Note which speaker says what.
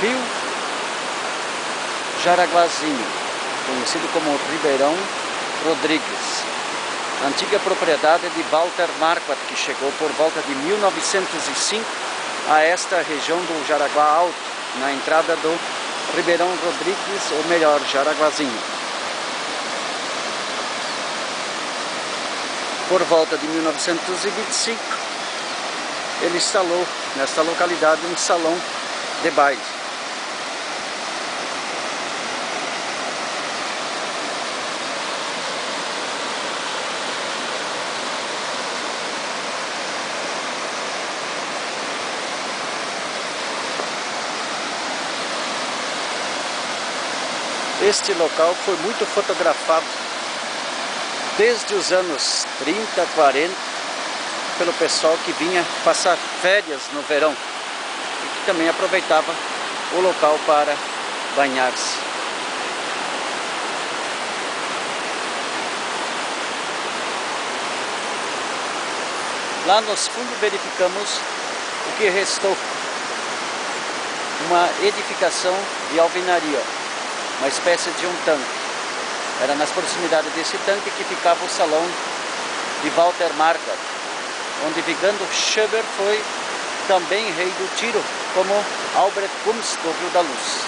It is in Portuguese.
Speaker 1: Rio Jaraguazinho, conhecido como Ribeirão Rodrigues. Antiga propriedade de Walter Marquardt, que chegou por volta de 1905 a esta região do Jaraguá Alto, na entrada do Ribeirão Rodrigues, ou melhor, Jaraguazinho. Por volta de 1925, ele instalou nesta localidade um salão de baile. Este local foi muito fotografado desde os anos 30, 40, pelo pessoal que vinha passar férias no verão e que também aproveitava o local para banhar-se. Lá nos fundos verificamos o que restou. Uma edificação de alvenaria uma espécie de um tanque. Era nas proximidades desse tanque que ficava o salão de Walter Marquardt, onde Vigando Schöber foi também rei do tiro, como Albrecht Kunz do Rio da Luz.